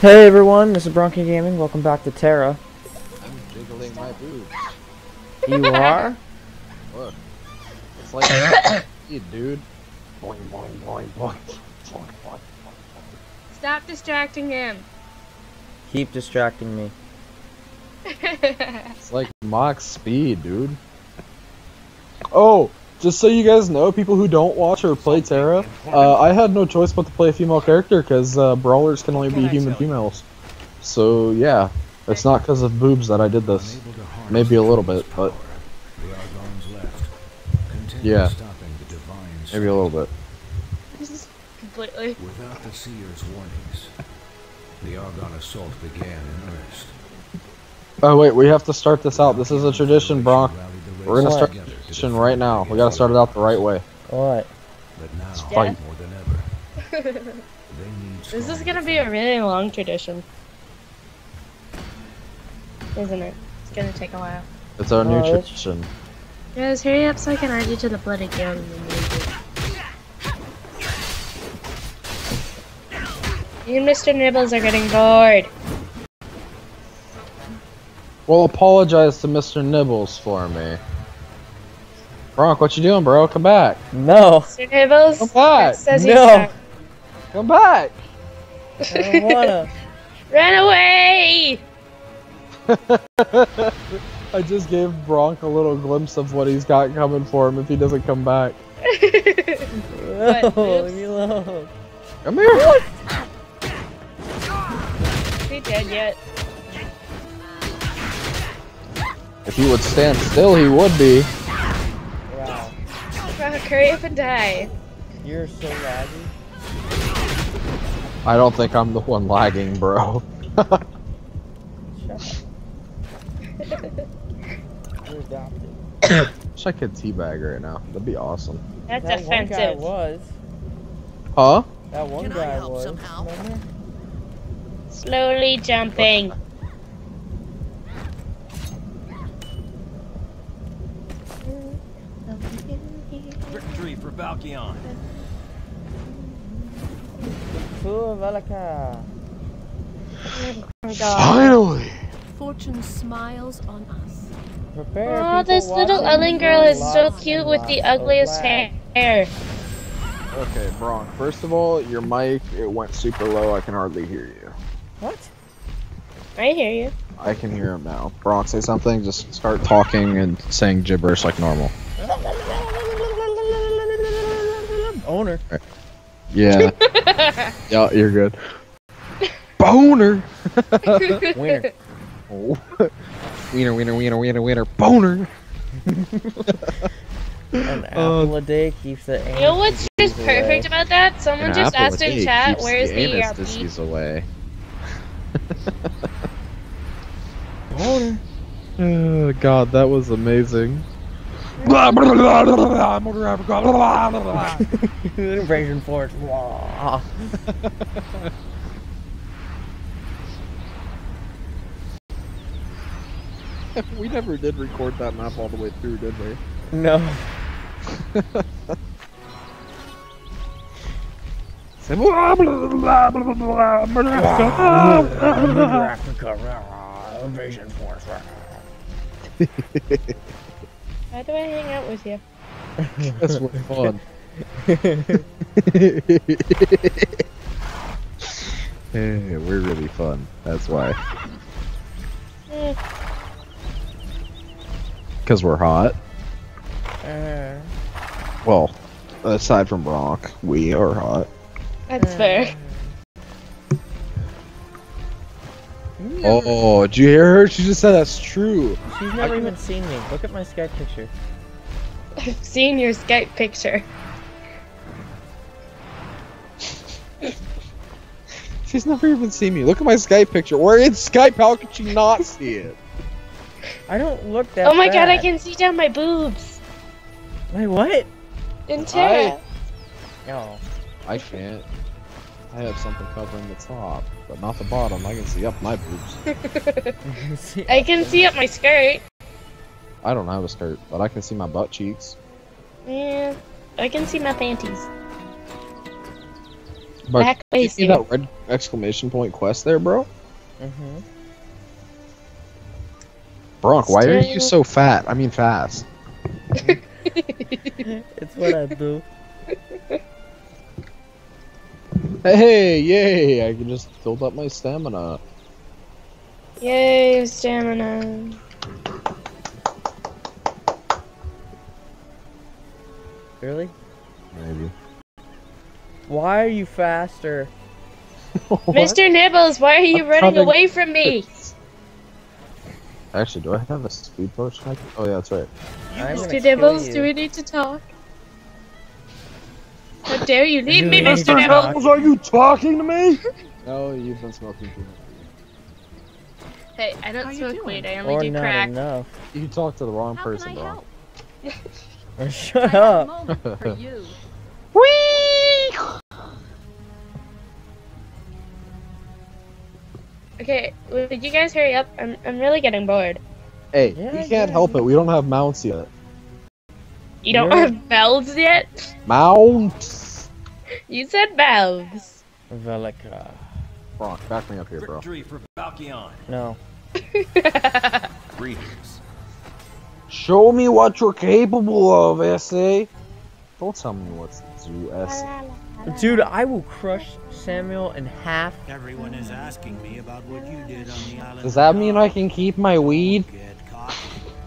Hey everyone, this is Bronky Gaming. Welcome back to TERA. I'm jiggling my boobs. You are? Look. It's like you dude. Boing boing boing boing. Boing boing. Stop distracting him. Keep distracting me. It's like mock speed, dude. Oh, just so you guys know, people who don't watch or play TERA, uh, I had no choice but to play a female character because uh, brawlers can only be human females. So yeah, it's not because of boobs that I did this. Maybe a little bit, but The Argon's left. Yeah. stopping the divine maybe a little bit. Completely. Without the seer's warnings, the Argon assault began in earnest. Oh wait, we have to start this out. This is a tradition, Bronk. Rallied the We're gonna start together to tradition right now. We gotta start it out the right way. Alright. But now, fight. more than ever, This is gonna be a really long tradition. Isn't it? It's gonna take a while. It's our new Oh, that's- tradition. Guys, hurry up so I can add you to the bloody guild. and then You You and Mr. Nibbles are getting bored. Well, apologize to Mr. Nibbles for me. Bronk, what you doing, bro? Come back. No! Mr. Come back. says No. back. Come back. I don't wanna. Run away! I just gave Bronk a little glimpse of what he's got coming for him if he doesn't come back. No, What, leave me alone. Come here. Is he dead yet? If he would stand still, he would be. Wow. Rock, hurry up and die. You're so laggy. I don't think I'm the one lagging, bro. Shut up. You're adopted. Wish I could teabag right now. That'd be awesome. That's that one guy offensive. was. Huh? That one Can I guy help was. somehow? Slowly jumping. Victory for Valkyon. Full Valaka. Oh. Finally. Fortune smiles on us. Prepare Oh, people this little Elin girl is so cute with the ugliest hair. Okay, Bronk. First of all, your mic it went super low. I can hardly hear you. What? I hear you. I can hear him now. Bronk, say something. Just start talking and saying gibberish like normal. Owner. Yeah. yeah, you're good. Boner. Winner. Oh. wiener, wiener, wiener, wiener, wiener. Boner. An Uh, apple a day keeps the You know what's just disease perfect away. about that? Someone An just asked in chat, where's the anus ERP? disease away. Owner. Oh god, that was amazing. Invasion force. We never did record that map all the way through, did we? No. Invasion force. Why do I hang out with you? That's what fun. hey, we're really fun. That's why. Because we're hot. Uh, Well, aside from Bronk, we are hot. that's fair. Oh, did you hear her? She just said that's true. She's never even seen me. Look at my Skype picture. I've seen your Skype picture. She's never even seen me. Look at my Skype picture. We're in Skype. How could she not see it? I don't look that oh my god, I can see down my boobs. My what? In TERA. No. I can't. I have something covering the top, but not the bottom. I can see up my boobs. I can see up my skirt. I don't have a skirt, but I can see my butt cheeks. Yeah. I can see my panties. Mark, Back you base see that red exclamation point quest there, bro? Mm-hmm. Bronk, why are you so fat? I mean fast. It's what I do. Hey, yay! I can just build up my stamina. Yay, stamina. Really? Maybe. Why are you faster? Mr. Nibbles, why are you I'm running trying to- away from me? Actually, do I have a speed potion? Oh yeah, that's right. Mr. Nibbles, do we need to talk? How dare you leave me, Do we need Mr. to Nibbles? talk? are you talking to me? no, you've been smoking too much. Hey, I don't How smoke weed, I only Or do not crack. enough. You talked to the wrong How person, can I bro. help? Shut I up. moment for you. Okay, would you guys hurry up? I'm, I'm really getting bored. Hey, Yeah, we can't yeah. help it. We don't have mounts yet. You don't You're- have bells yet? Mounts. You said bells. Velika. Bronk, back me up here, bro. Victory for Valkyon. No. Greetings. Show me what you're capable of, SA. Don't tell me what's do SA. Dude, I will crush Samuel in half. Everyone is asking me about what you did on the island. Does that mean I can keep my weed?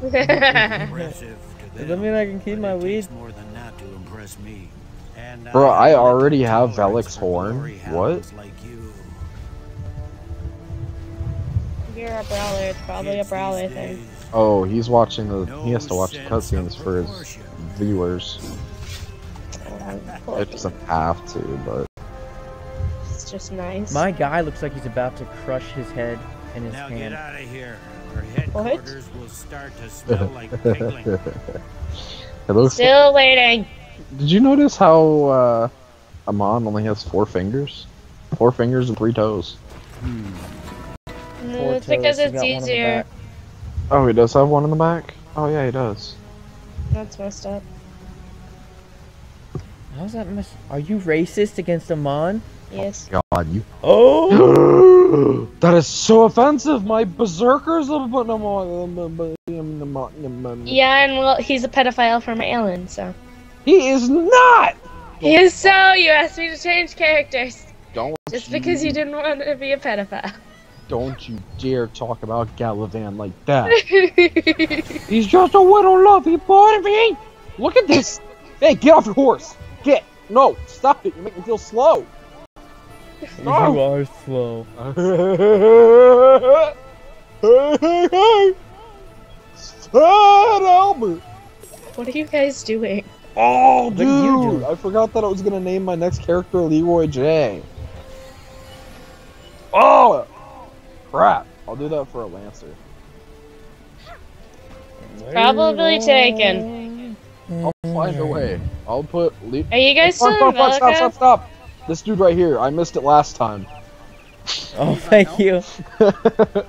Get cocky. That's Impressive to Does that mean I can keep but my it weed? more than that to impress me. And Bro, I have already have tolerance Velik's horn. What? Like you. You're a brawler, it's probably a Kids brawler thing. days, Oh, he's watching the. no He has to watch the sense cutscenes for his viewers. Poor It doesn't have to, but It's just nice. My guy looks like he's about to crush his head in his Now get hand. out of here, or headquarters will start to smell like pickling. it looks. Still waiting. Did you notice how uh, Aman only has four fingers? Four fingers and three toes. Mm, Four it's because it's he got one on the easier. Oh, he does have one in the back. Oh yeah, he does. That's messed up. How's that mess? Are you racist against Aman? Yes. Oh, God, you. Oh! that is so offensive. My berserkers. Yeah. Yeah, and well, he's a pedophile from Alan, so. He is not. He is so. You asked me to change characters Don't just because you didn't want to be a pedophile. Don't you dare talk about Galavan like that. He's just a little lovey boy. Look at this. hey, get off your horse. Get. No, stop it. You make me feel slow. You oh. are slow. Fat Albert. what are you guys doing? Oh, What are you dude. doing? I forgot that I was gonna name my next character Leroy J. Oh, crap. I'll do that for a Lancer. Probably taken. I'll find a way. I'll put. Le- Are you guys still stop, in stop, stop, stop, Velika? stop. This dude right here. I missed it last time. Oh, thank you.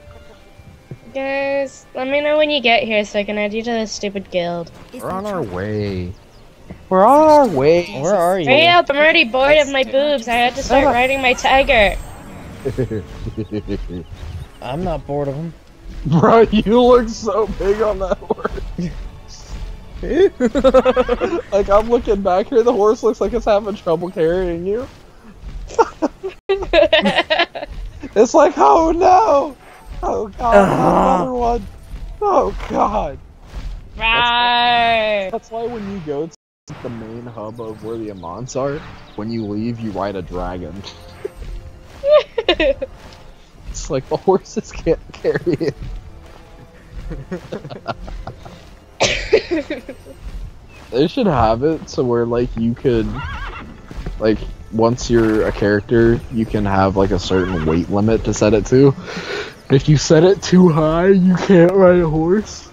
Guys, let me know when you get here so I can add you to this stupid guild. We're on our way. We're on our way. Where are you? Hurry up, I'm already bored of my boobs. I had to start riding my tiger. I'm not bored of him. Bro, you look so big on that horse. like I'm looking back here, the horse looks like it's having trouble carrying you. It's like, oh no! Oh god, another one! Oh god! Rawr. That's why when you go to the main hub of where the Amants are, when you leave, you ride a dragon. It's like the horses can't carry it. they should have it so where like you could like once you're a character you can have like a certain weight limit to set it to. If you set it too high, you can't ride a horse.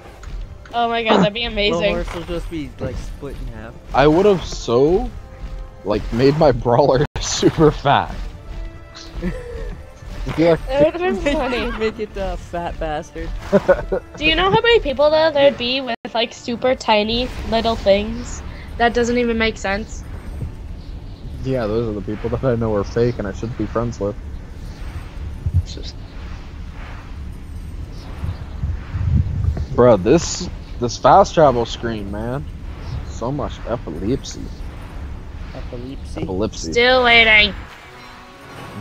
oh my god, that'd be The amazing. horse will just be like split in half. I would have so like made my brawler super fat. Yeah, That would have been funny. Make it a fat bastard. Do you know how many people though there'd be with like super tiny little things? That doesn't even make sense. Yeah, those are the people that I know are fake and I shouldn't be friends with. It's just Bruh, this this fast travel screen, man. So much epilepsy. epilepsy. Epilepsy. Still waiting.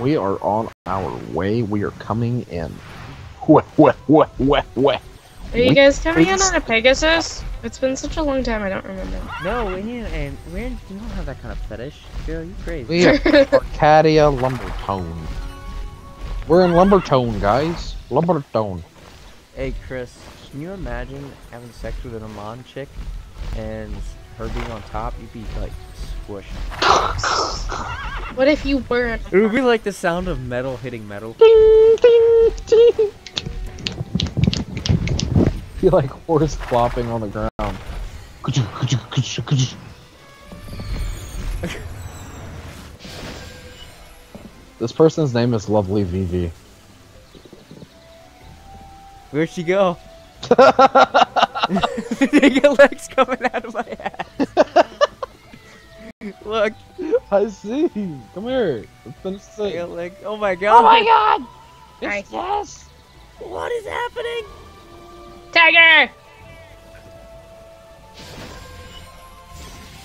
We are on our way. We are coming in. Wah, wah, wah, wah, wah. Are you guys coming in on a Pegasus? It's been such a long time, I don't remember. No, we need and we we don't have that kind of fetish. Girl, you crazy. We are Arcadia Lumbertown. We're in Lumbertown, guys. Lumbertown. Hey, Chris, can you imagine having sex with an Aman chick and her being on top? You'd be like squished. What if you weren't? It would be like the sound of metal hitting metal. Be like horse flopping on the ground. This person's name is Lovely Vivi. Where'd she go? Your legs coming out of my ass. Look, I see. Come here. Let's finish I this. got legs. Oh my god. Oh my god. Hi. yes. What is happening? Tiger!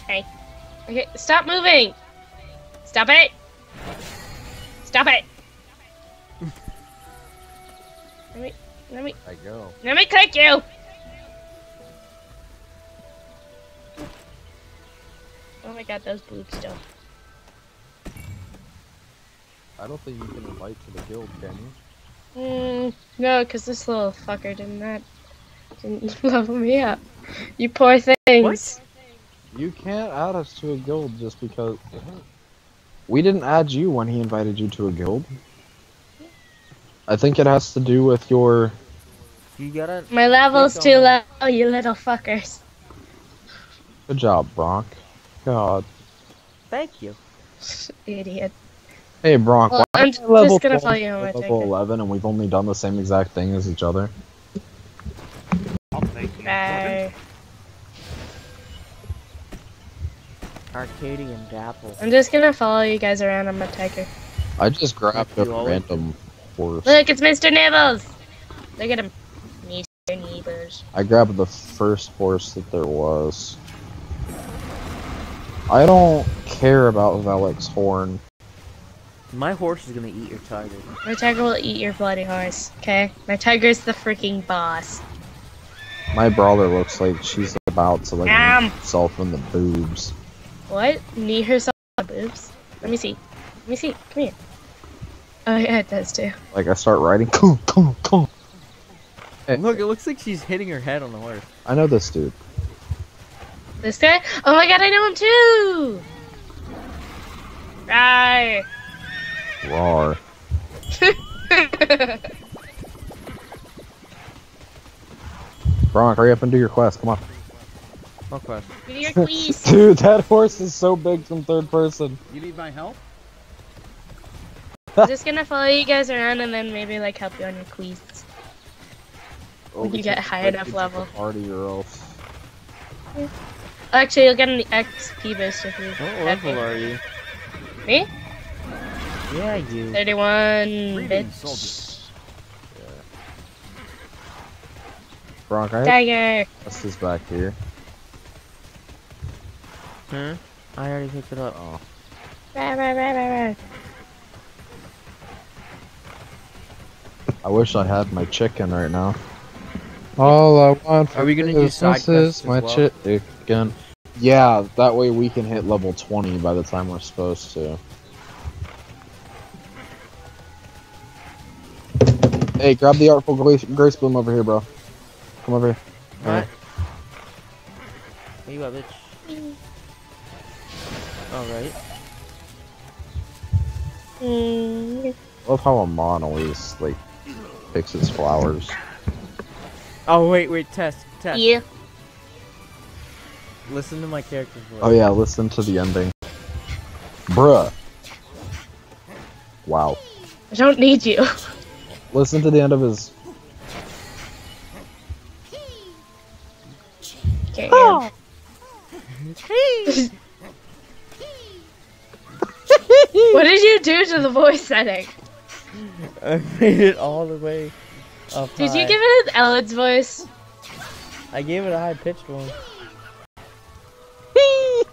Hey. Okay, stop moving! Stop it! Stop it! let me, let me, I go. let me click you! Oh my god, those boobs still. I don't think you can invite to the guild, can you? Hmm, no, because this little fucker did not, didn't level me up. You poor things. You can't add us to a guild just because. We didn't add you when he invited you to a guild. I think it has to do with your. You gotta. My level's too low, you little fuckers. Good job, Bronk. God. Thank you. Idiot. Hey, Bronk. Well, why I'm just level gonna 12 follow you on and level 11 and we've only done the same exact thing as each other? I'll take you. Bye. Arcadian Dapple. I'm just gonna follow you guys around I'm a tiger. I just grabbed a random horse. Look, it's Mr. Nibbles! Look at him. Mr. Nibbles. I grabbed the first horse that there was. I don't care about Velik's horn. My horse is gonna eat your tiger. My tiger will eat your bloody horse, okay? My tiger's the freaking boss. My brawler looks like she's about to like Ow. knee herself in the boobs. What? Knee herself in the boobs? Let me see. Let me see. Come here. Oh yeah, it does too. Like I start riding. Come, come, come. Look, it looks like she's hitting her head on the horse. I know this dude. This guy? Oh my god, I know him too! Right. Rawr. Bronk, hurry up and do your quest. Come on. Okay. Give me your please. Dude, that horse is so big from third person. You need my help? I'm just gonna follow you guys around and then maybe like help you on your quests. Oh, When you get high enough level. the Party or else. Actually, you'll get an XP boost if you. What add level me. are you? Me? Yeah, you. 31 Greetings, bitch. soldiers. Bronk, I Tiger. quest is back here. Huh? I already picked it up. Oh. Rah, rah, rah, rah, rah. I wish I had my chicken right now. All I want for Are we gonna do side Christmas quests is my well? chicken. Yeah, that way we can hit level 20 by the time we're supposed to. Hey, grab the Artful Grace, Grace Bloom over here, bro. Come over here. What? Where you at, bitch? Alright. Mm. I love how Aman always, like, picks his flowers. Oh, wait, wait, test, test. Yeah. Listen to my character's voice. Oh yeah, listen to the ending. Bruh. Wow. I don't need you. Listen to the end of his setting. I made it all the way up Did you give it an Elin's voice? I gave it a high pitched one.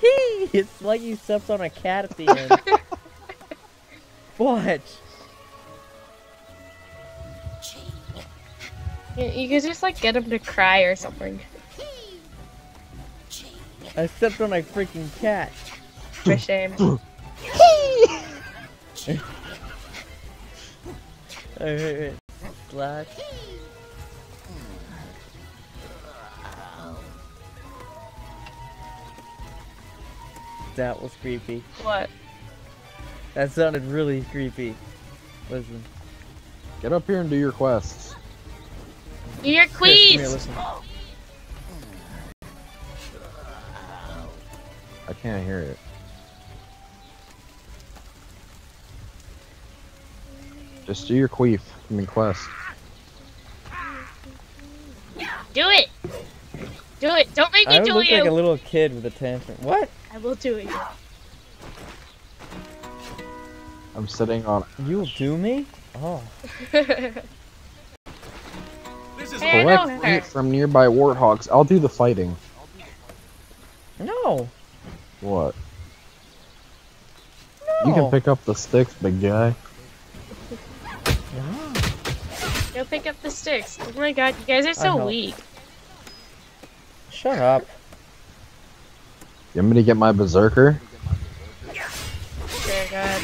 Hee! it's like you stepped on a cat at the end. Watch. You, you could just like get him to cry or something. I stepped on a freaking cat. For shame. Alright, slash. That was creepy. What? That sounded really creepy. Listen. Get up here and do your quests. Your Chris, come here. I can't hear it. Just do your queef. I mean quest. Do it! Do it! Don't make me I do look you! like a little kid with a tantrum. What? I will do it. I'm sitting on You'll do me? Oh. hey, I collect know meat from nearby warthogs. I'll do the fighting. No. What? No. You can pick up the sticks, big guy. Go pick up the sticks. Oh my god, you guys are so weak. Shut up. You want me to get my berserker? Dear god.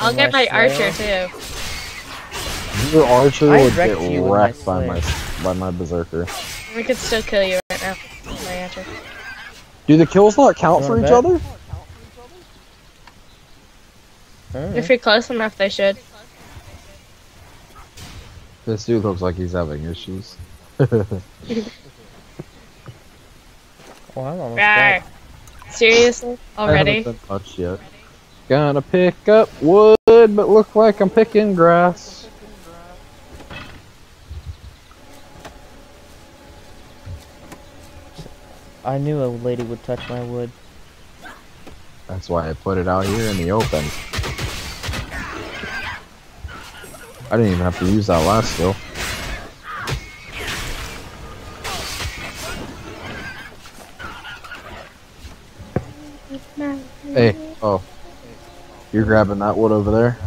I'll And get my my archer too. Your archer I would get you my wrecked by my by my berserker. We could still kill you right now. My archer. Do the kills not count for each bet? other? If you're close enough, they should. This dude looks like he's having issues. Oh, I'm almost Rawr. dead. Seriously? I Already? haven't been touched yet. Gonna pick up wood, but look like I'm picking grass. I knew a lady would touch my wood. That's why I put it out here in the open. I didn't even have to use that last skill. Hey, oh. You're grabbing that wood over there?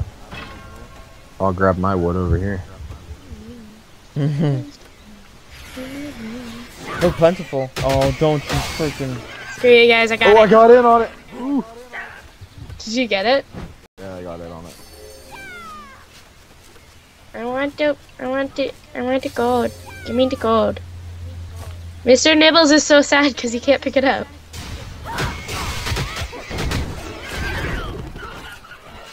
I'll grab my wood over here. Mhm. So plentiful. Oh, don't you freaking. Screw you guys, I got Oh, I got in on it! Did you get it? I want to, I want to, I want the gold. Give me the gold. Mr. Nibbles is so sad because he can't pick it up.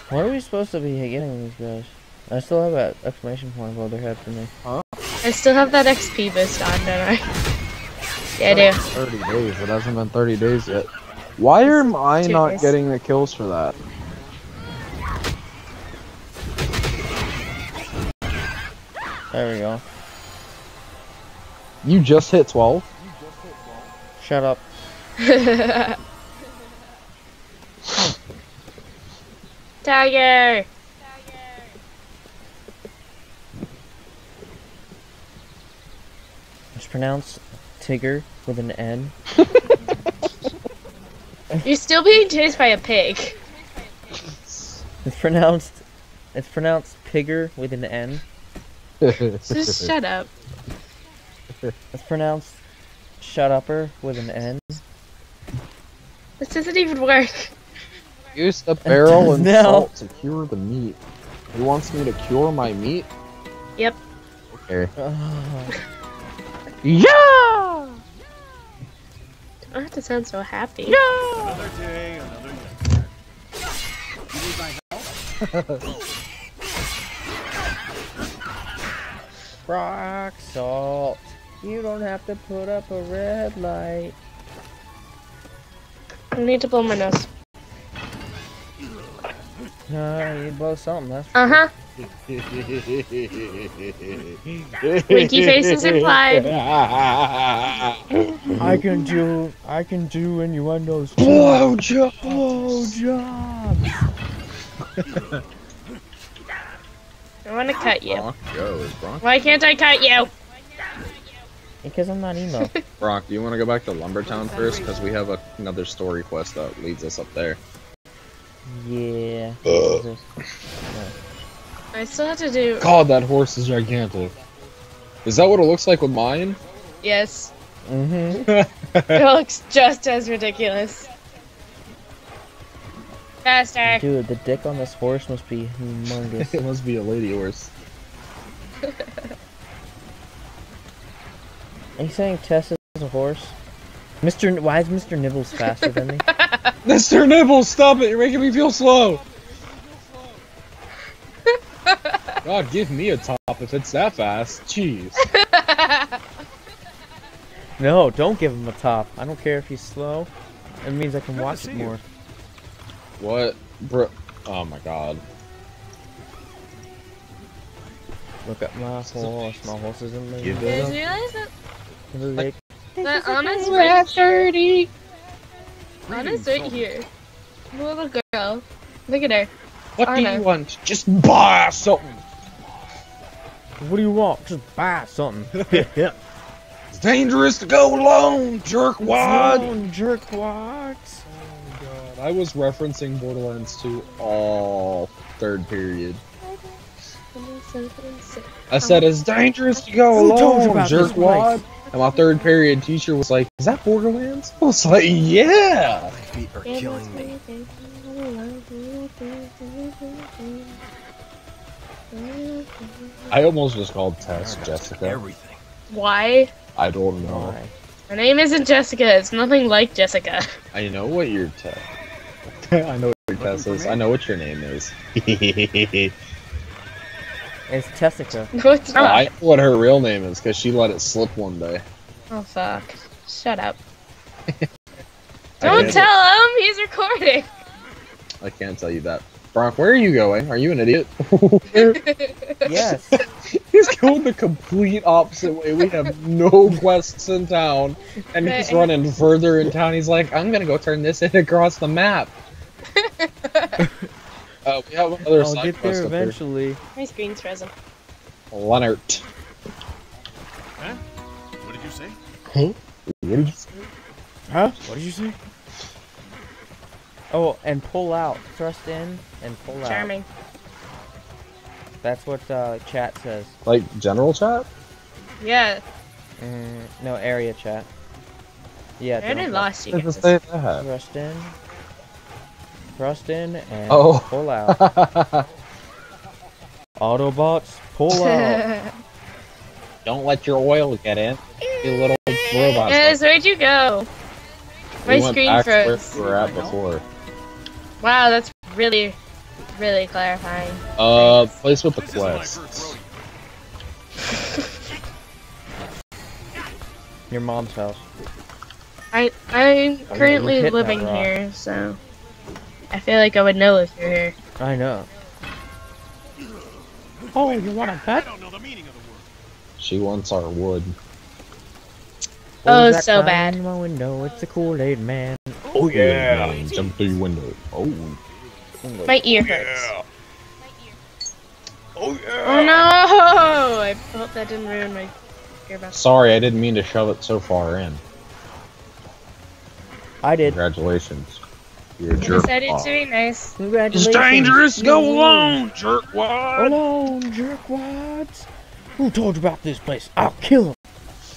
What are we supposed to be getting these guys? I still have that exclamation point above their head for me. Huh? I still have that XP boost on, don't I? Yeah, I do. 30 days. It hasn't been 30 days yet. Why am I not days. getting the kills for that? There we go. You just hit 12? Shut up. Tiger! Tiger! It's pronounced Tigger with an N. You're still being chased by a pig. It's pronounced. It's pronounced Pigger with an N. Just shut up. It's pronounced Shut Upper with an N. This doesn't even work. Use the barrel and No. salt to cure the meat. He wants me to cure my meat? Yep. Okay. Oh, Yeah! I don't have to sound so happy. Another day, another day. You need my help? rock salt. You don't have to put up a red light. I need to blow my nose. No, you blow something. That's Uh huh. Winky faces implied. I can do. I can do innuendos. Blowjob! Blow jobs. I want to cut you. Bronk goes. Bronk. Why can't I cut you? Because I'm not emo. Bronk, do you want to go back to Lumbertown first? Because we have a, another story quest that leads us up there. yeah. Ugh. I still have to do. God, that horse is gigantic. Is that what it looks like with mine? Yes. Mm-hmm. It looks just as ridiculous. Faster. Dude, the dick on this horse must be humongous. it must be a lady horse. Are you saying Tess is a horse? Mr. N- Why is Mr. Nibbles faster than me? Mr. Nibbles, stop it! You're making me feel slow! God, give me a top if it's that fast. Jeez. No, don't give him a top. I don't care if he's slow. It means I can Good watch see it you. More. What? Bro. Oh my god. Look at my horse. My horse is in the You You did guys it? realize that, lake. that Anna's right dirty? Anna's right here. The little girl. Look at her. What do you want? Just buy something! What do you want? Just buy something. It's dangerous to go alone, jerkwad! Wad. Jerk wads. God, I was referencing Borderlands 2 all third period. I said it's dangerous to go Who told alone, jerkwad. And my third period teacher was like, "Is that Borderlands?" I was like, "Yeah." My feet are killing me. I almost just called Tess Jessica. Everything. Why? I don't know. Why? My name isn't Jessica. It's nothing like Jessica. I know what your Tess. I know what your Tess is. I know what your name is. It's Tessica. No, it's not. I know what her real name is because she let it slip one day. Oh fuck. Shut up. Don't can't- tell him he's recording. I can't tell you that. Bronk, where are you going? Are you an idiot? Yes. he's going the complete opposite way. We have no quests in town, and he's running further in town. He's like, I'm gonna go turn this in across the map. uh, we have another I'll side get there up here. eventually. My screen's frozen. Leonard. Huh? What did you say? Huh? What did you say? Huh? What did you say? Oh, and pull out. Thrust in and pull out. Charming. That's what uh, chat says. Like general chat? Yeah. Mm, no, area chat. Yeah. I already don't- lost you Does it guys. say that? Thrust in. Thrust in and Oh. pull out. Autobots, pull out. Don't let your oil get in. You little robot. Yes, where'd you go? My We went screen back froze. Where we were at before. Wow, that's really, really clarifying. Uh, place with the This is my quests. Your mom's house. I I'm currently living here, so I feel like I would know if you're here. I know. Oh, you want a I pet? don't know the meaning of the word. She wants our wood. Oh, that so bad. in my window, it's the Kool-Aid man. Oh, oh yeah! Jump through your window. Oh. My ear oh, hurts. Oh yeah! Oh no! I hope that didn't ruin my earbud. Sorry, I didn't mean to shove it so far in. I did. Congratulations. You're a I jerk. decided off. to be nice. Congratulations. Go alone, jerkwad. Alone, jerkwads. Who told you about this place? I'll kill him.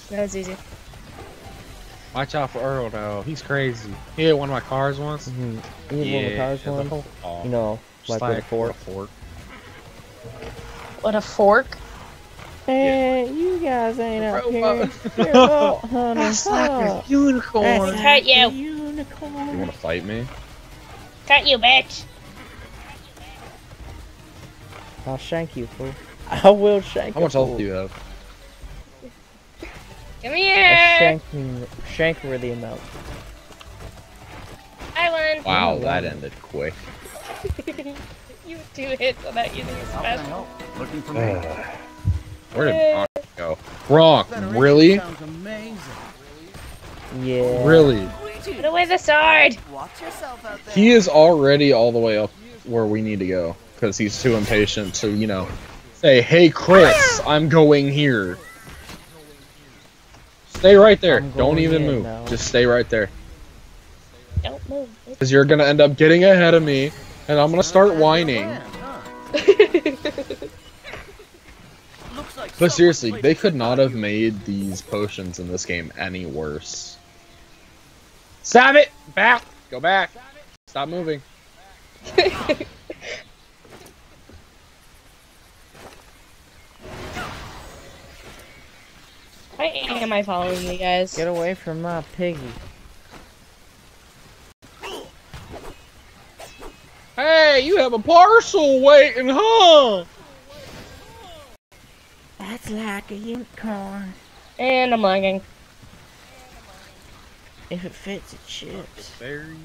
That was easy. Watch out for Earl though. He's crazy. He hit one of my cars once. Mhm. You need one of the cars the one? whole- oh, You know, just like with a fork. fork. What a fork! Hey, you guys ain't out Robot. here. You're out hunting. huh? unicorn. Cut you! You want to fight me? Cut you, bitch! I'll shank you, fool. I will shank How you. How much health do you have? Come A here! shanking, shank-worthy amount. I won! Wow, that ended quick. you two hits without using a special. Looking for me. Where did Bronk go? Bronk, really? Sounds amazing. Yeah. Really? Put away the sword! Watch yourself out there. He is already all the way up where we need to go because he's too impatient to, you know, say, "Hey, Chris, I'm going here." Stay right there. Don't even in move. now. Just stay right there. Don't move. Because you're gonna end up getting ahead of me, and I'm gonna start whining. But seriously, they could not have made these potions in this game any worse. Stop it! Back! Go back! Stop moving. Why am I following you guys? Get away from my piggy. Hey, you have a parcel waiting, huh? That's like a unicorn. And I'm lagging. If it fits, it ships. Berries.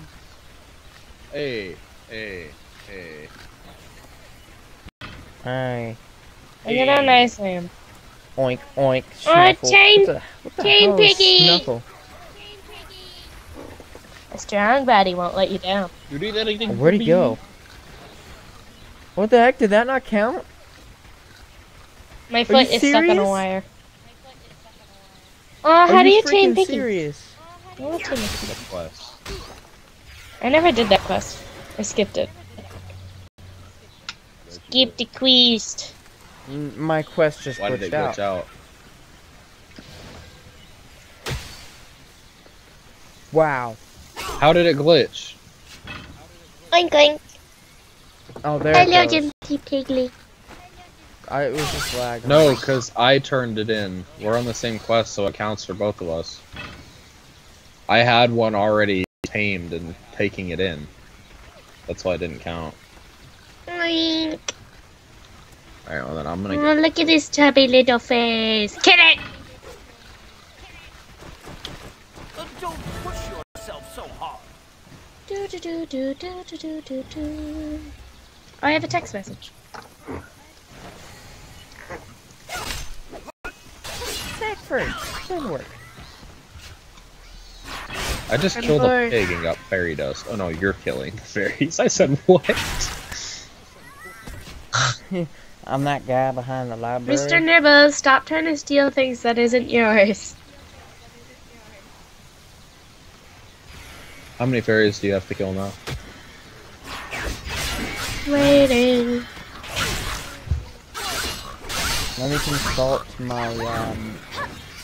Hey, hey, hey. Aye. I get on nice Sam. Oink, oink, Oh, snuffle. chain- what the, what the chain hell is piggy. Snuffle? A strong body won't let you down. You need anything? Oh, where'd he go? What the heck? Did that not count? My foot is stuck on a wire. Oh, Are how do you freaking chain piggy? serious? I want chain piggy. Quest. I never did that quest. I skipped it. Skip the quest. Mm, My quest just Why did it glitch out? Wow. How did it glitch? Oink oink. Oh, there Hello, it goes. Jimmy Piggly. I, it was just lag. No, because I turned it in. We're on the same quest, so it counts for both of us. I had one already tamed and taking it in. That's why it didn't count. Oink. Alright, well then I'm gonna Oh, get... look at this chubby little face. Kill it! Don't push yourself so hard. Do, do, do, do, do, do, do, do, do. Oh, I have a text message. Sackford. Good work. I just I'm killed a pig and got fairy dust. Oh no, you're killing the fairies. I said what? I'm that guy behind the library. Mr. Nibbles, stop trying to steal things that isn't yours. How many fairies do you have to kill now? Waiting. Let me consult my um,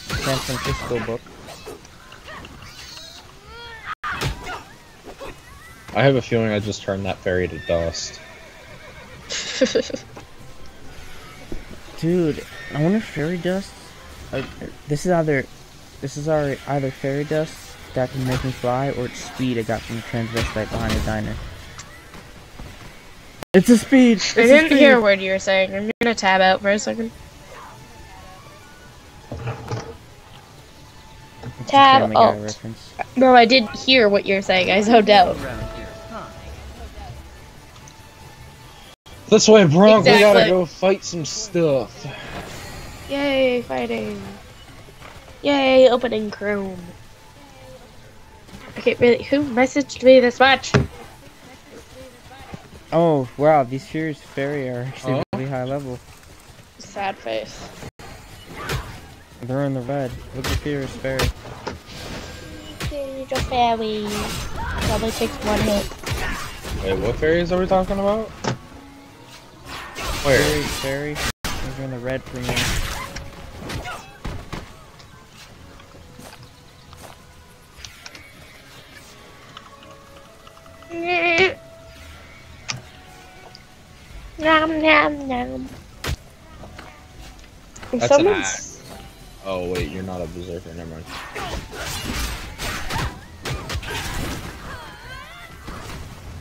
San Francisco book. I have a feeling I just turned that fairy to dust. Dude, I wonder if fairy dust. Uh, this is either, this is our either fairy dust that can make me fly, or it's speed I got from the transvestite behind the diner. It's a speed. It's I a didn't speed. hear a word you were saying. I'm gonna tab out for a second. It's Tab Family Guy alt. reference. No, I did hear what you're saying. I zoned out. This way, Bronk. We gotta go fight some stuff. Yay, fighting. Yay, opening Chrome. Okay, really, who messaged me this much? Oh wow, these Furious Fairy are actually Huh? really high level. Sad face. They're in the red. Look at Furious Fairy. Little fairy. Probably takes one hit. Wait, what fairies are we talking about? Where? Furious Fairy. Those are in the red for me. Nom nom nom. If That's an axe. Oh wait, you're not a berserker. Never mind.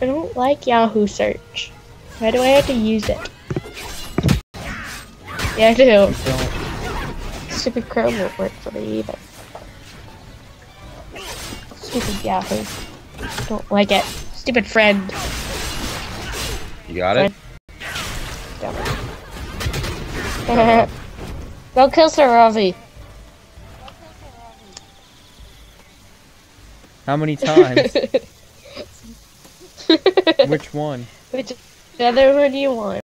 I don't like Yahoo search. Why do I have to use it? Yeah, I do. Don't. Stupid Chrome won't work for me either. Stupid Yahoo. Don't like it. Stupid friend. You got it. Go kill Sir Ravi. How many times? Which one? Which other one do you want.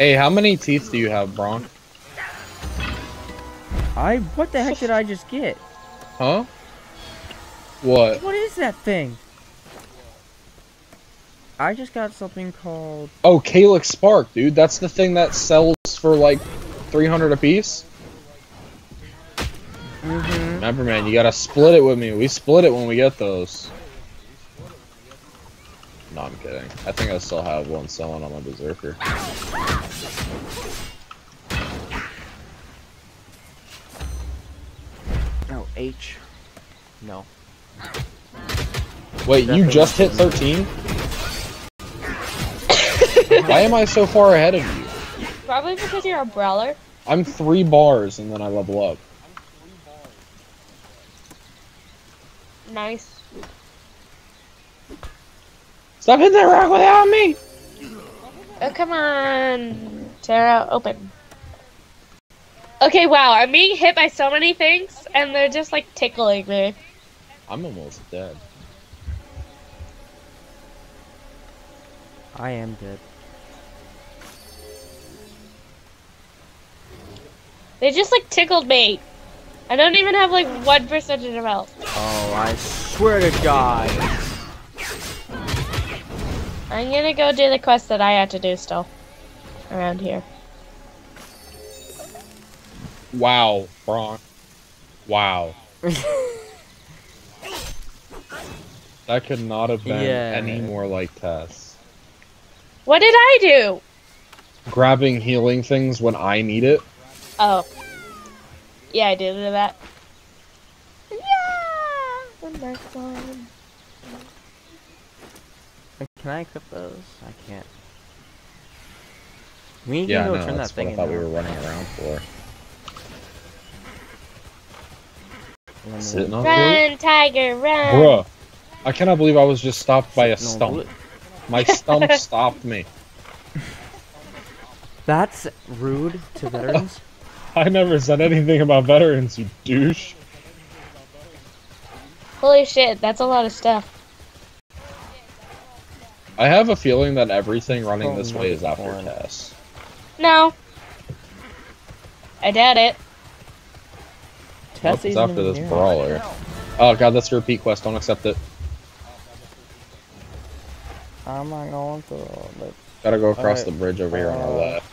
Hey, how many teeth do you have, Bronk? I. What the heck did I just get? Huh? What? What is that thing? I just got something called. Oh, Calyx Spark, dude. That's the thing that sells for like 300 apiece. Mm-hmm. Remember, man, you gotta split it with me. We split it when we get those. No, I'm kidding. I think I still have one selling on my Berserker. No H. No. Wait, you just hit 13? Why am I so far ahead of you? Probably because you're a brawler. I'm three bars and then I level up. Nice. Stop hitting that rock without me! Oh, come on. Tara, open. Okay, wow, I'm being hit by so many things, and they're just like tickling me. I'm almost dead. I am dead. They just like tickled me. I don't even have like one percentage of health. Oh, I swear to God. I'm gonna go do the quest that I had to do still. Around here. Wow, Bronk. Wow. that could not have been Yeah. any more like Tess. What did I do? Grabbing healing things when I need it. Oh. Yeah, I did that. Yeah! The next one. Can I equip those? I can't. We need Yeah, to go no, turn that that's what thing I thought we were running around for. Sitting on blue? Run, tiger, run! Bruh. I cannot believe I was just stopped by a Sitting on blue. stump. My stump stopped me. That's rude to veterans. I never said anything about veterans, you douche. Holy shit, that's a lot of stuff. I have a feeling that everything running Oh, this way is after porn. Tess. No. I doubt it. Nope, Tessie's it's after this here. brawler. Oh god, that's a repeat quest. Don't accept it. I'm not going to. But Gotta go across Alright. the bridge over here on our Uh, left.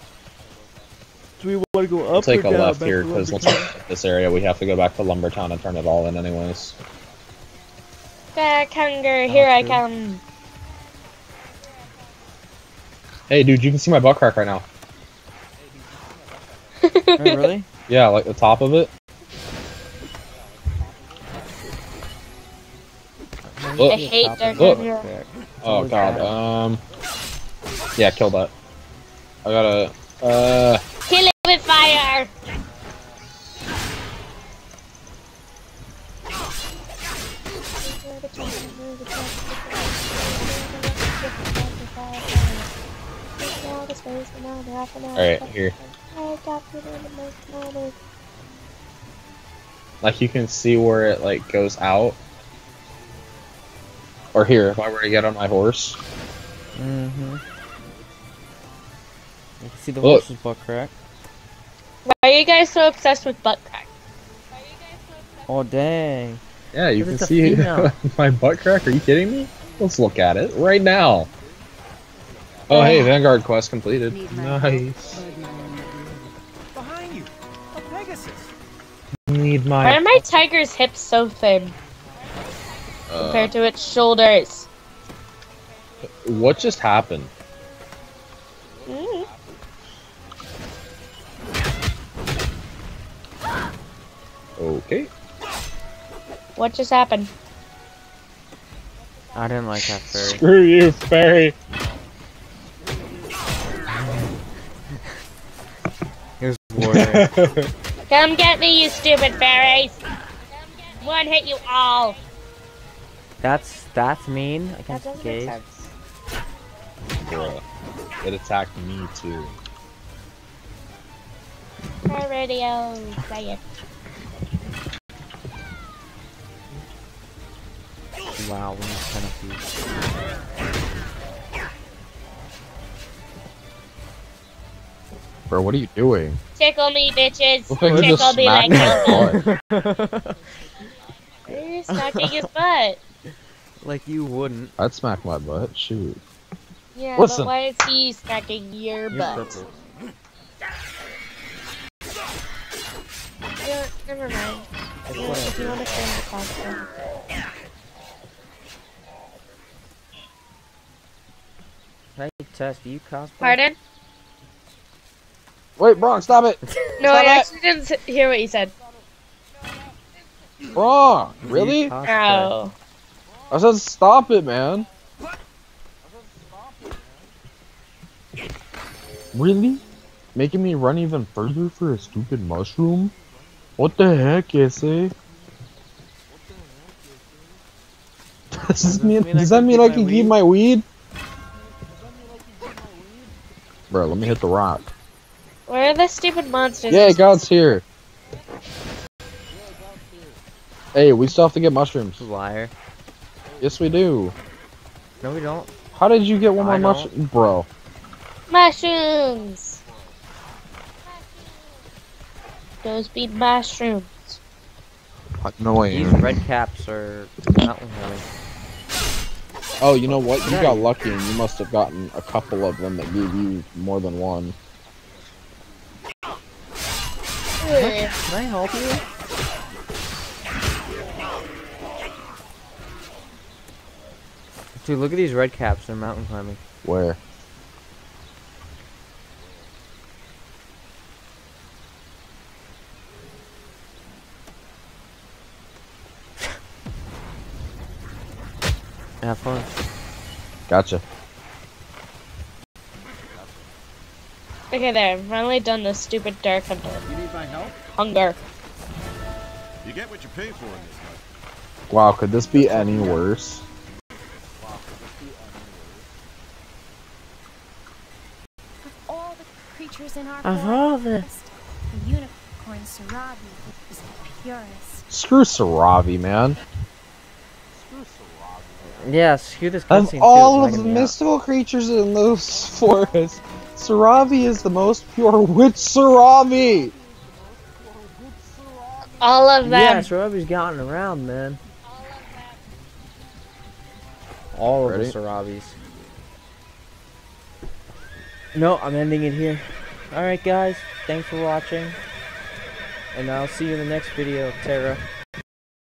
do we want to go up We'll take or a down? left here because once Lumbertown? we hit this area, we have to go back to Lumbertown and turn it all in, anyways. Back hunger, here I true. come. Hey, dude, you can see my butt crack right now. Oh, really? Yeah, like the top of it. Look. I hate Top Dark of the Oh god. Um. Yeah, kill that. I gotta. Uh. Kill it with fire! Alright, here. Like you can see where it like goes out. Or here, if I were to get on my horse. Mm-hmm. You can see the Look. horse's butt crack. Why are you guys so obsessed with butt crack? Oh dang. Yeah, you can it's a see my butt crack. Are you kidding me? Let's look at it right now. Oh hey, Vanguard quest completed. Nice. Behind you, a Pegasus. Need my. Why are my. my tiger's hips so thin Uh, compared to its shoulders? what just happened? Mm. Okay. What just happened? I didn't like that fairy. Screw you, fairy. Come get me, you stupid fairies! One hit you all! that's that's mean That against doesn't make sense. Bruh. It attacked me too. Try radio, say it. Wow, we need centipede. Bro, what are you doing? Tickle me, bitches. Look like Tickle me like smacked my Elmo. butt. You're smacking his butt. like you wouldn't. I'd smack my butt. Shoot. Yeah, Listen. but why is he smacking your You're butt? purple. Yeah, never mind. Yeah, if you whatever. want to stay the costume. Hey, Tess, do you cosplay? Pardon? Wait, Bronx, stop it! No, Stop I it! actually didn't hear what you said. Bronx, Do you really? cosplay? No. I said stop it, man. Really? Making me run even further for a stupid mushroom? What the heck, Issy? Does this mean, mean does that mean I can keep my weed? Bro, let me hit the rock. Where are the stupid monsters? Yeah, God's here. Hey, we still have to get mushrooms. Liar. Yes, we do. No, we don't. How did you get one more mushroom? Bro. Mushrooms! Those be mushrooms. Annoying. These red caps are mountain honey. Oh, you know what? You got lucky and you must have gotten a couple of them that gave you more than one. Can I help you? Dude, look at these red caps. They're mountain climbing. Where? Have fun. Gotcha. Okay, there. I'm finally done this stupid Dark Hunter. You need my help? Hunger. You get what you pay for in this life. Wow, could this be any worse? of all the creatures in our Of all the- forest, the unicorn Sarabi is the purest. Screw Saravi, man. Yeah, screw this Of cutscene too, all it's of the lagging out. mystical creatures in those forests, Saravi is the most pure. witch Saravi? All of them. Yeah, Sarabi's gotten around, man. All Ready? of the Sarabis. No, I'm ending it here. Alright guys, thanks for watching. And I'll see you in the next video, TERA.